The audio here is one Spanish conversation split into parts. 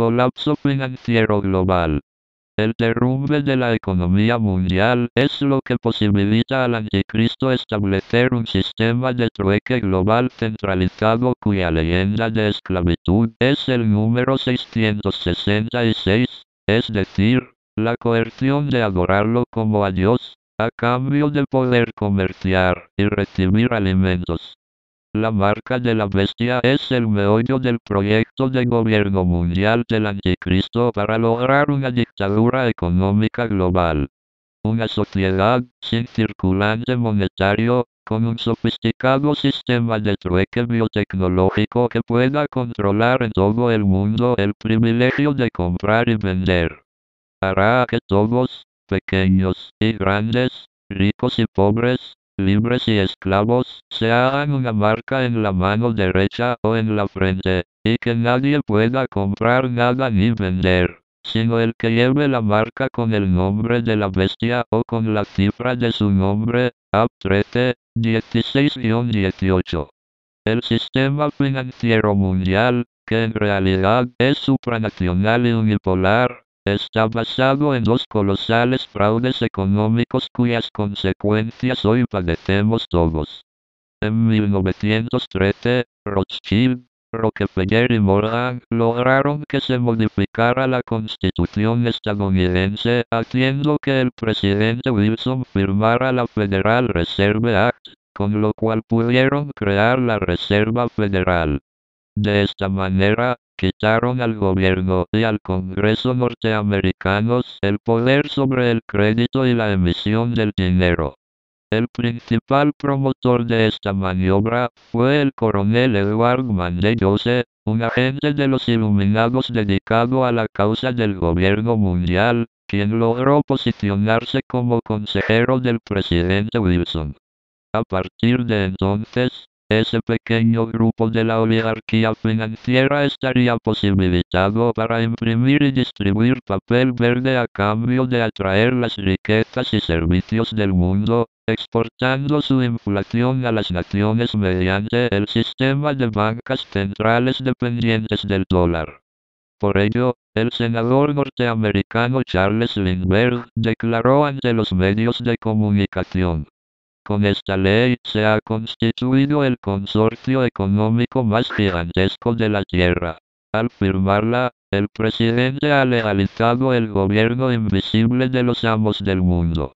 colapso financiero global. El derrumbe de la economía mundial es lo que posibilita al anticristo establecer un sistema de trueque global centralizado cuya leyenda de esclavitud es el número 666, es decir, la coerción de adorarlo como a Dios, a cambio de poder comerciar y recibir alimentos. La marca de la bestia es el meollo del proyecto de gobierno mundial del anticristo para lograr una dictadura económica global. Una sociedad sin circulante monetario, con un sofisticado sistema de trueque biotecnológico que pueda controlar en todo el mundo el privilegio de comprar y vender. Hará que todos, pequeños y grandes, ricos y pobres, libres y esclavos, se hagan una marca en la mano derecha o en la frente, y que nadie pueda comprar nada ni vender, sino el que lleve la marca con el nombre de la bestia o con la cifra de su nombre, AP13, 16-18. El sistema financiero mundial, que en realidad es supranacional y unipolar, está basado en dos colosales fraudes económicos cuyas consecuencias hoy padecemos todos. En 1913, Rothschild, Rockefeller y Morgan lograron que se modificara la constitución estadounidense haciendo que el presidente Wilson firmara la Federal Reserve Act, con lo cual pudieron crear la Reserva Federal. De esta manera, quitaron al gobierno y al Congreso norteamericanos el poder sobre el crédito y la emisión del dinero. El principal promotor de esta maniobra fue el coronel Edward Jose, un agente de los Iluminados dedicado a la causa del gobierno mundial, quien logró posicionarse como consejero del presidente Wilson. A partir de entonces, ese pequeño grupo de la oligarquía financiera estaría posibilitado para imprimir y distribuir papel verde a cambio de atraer las riquezas y servicios del mundo, exportando su inflación a las naciones mediante el sistema de bancas centrales dependientes del dólar. Por ello, el senador norteamericano Charles Lindbergh declaró ante los medios de comunicación con esta ley se ha constituido el consorcio económico más gigantesco de la Tierra. Al firmarla, el presidente ha legalizado el gobierno invisible de los amos del mundo.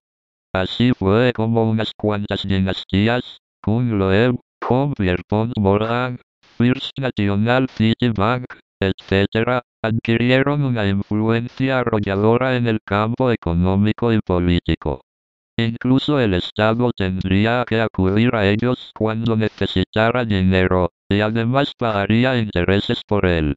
Así fue como unas cuantas dinastías, Kung Loeb, Pierpont Morgan, First National Citibank, etc., adquirieron una influencia arrolladora en el campo económico y político. Incluso el Estado tendría que acudir a ellos cuando necesitara dinero, y además pagaría intereses por él.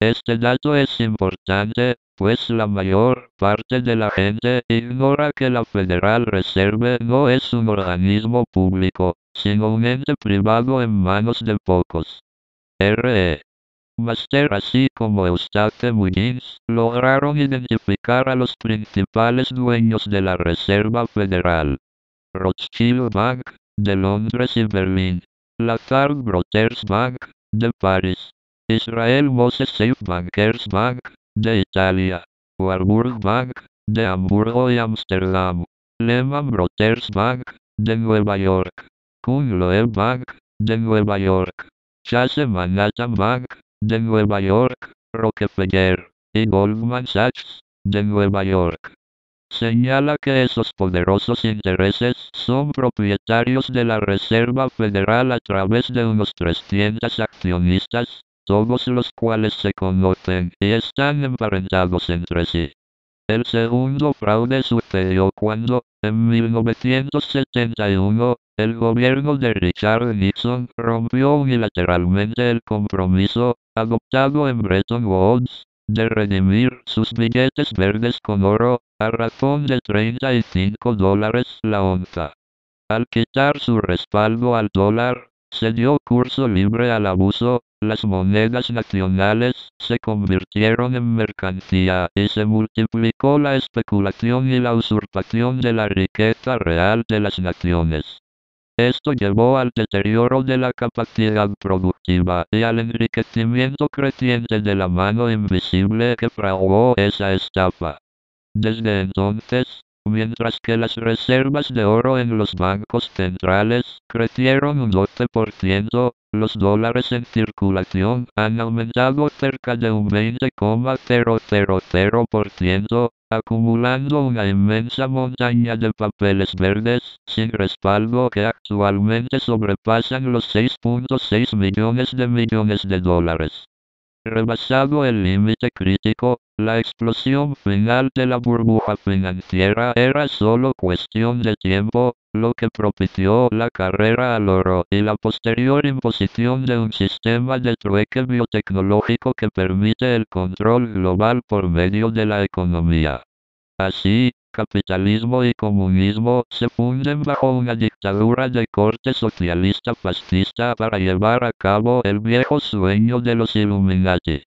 Este dato es importante, pues la mayor parte de la gente ignora que la Federal Reserve no es un organismo público, sino un ente privado en manos de pocos. R.E. Master así como Eustace Mullins, lograron identificar a los principales dueños de la Reserva Federal. Rothschild Bank, de Londres y Berlín. Lazard Brothers Bank, de París. Israel Moses Safe Bankers Bank, de Italia. Warburg Bank, de Hamburgo y Ámsterdam. Lehman Brothers Bank, de Nueva York. Kung Bank, de Nueva York. Chase Manhattan Bank, de Nueva York, Rockefeller, y Goldman Sachs, de Nueva York. Señala que esos poderosos intereses son propietarios de la Reserva Federal a través de unos 300 accionistas, todos los cuales se conocen y están emparentados entre sí. El segundo fraude sucedió cuando, en 1971, el gobierno de Richard Nixon rompió unilateralmente el compromiso, adoptado en Bretton Woods, de redimir sus billetes verdes con oro, a razón de 35 dólares la onza. Al quitar su respaldo al dólar, se dio curso libre al abuso, las monedas nacionales se convirtieron en mercancía y se multiplicó la especulación y la usurpación de la riqueza real de las naciones. Esto llevó al deterioro de la capacidad productiva y al enriquecimiento creciente de la mano invisible que fraguó esa estafa. Desde entonces, mientras que las reservas de oro en los bancos centrales crecieron un 12%, los dólares en circulación han aumentado cerca de un 20,000%, acumulando una inmensa montaña de papeles verdes, sin respaldo que actualmente sobrepasan los 6.6 millones de millones de dólares. Rebasado el límite crítico, la explosión final de la burbuja financiera era solo cuestión de tiempo, lo que propició la carrera al oro y la posterior imposición de un sistema de trueque biotecnológico que permite el control global por medio de la economía. Así, capitalismo y comunismo se funden bajo una dictadura de corte socialista fascista para llevar a cabo el viejo sueño de los Illuminati.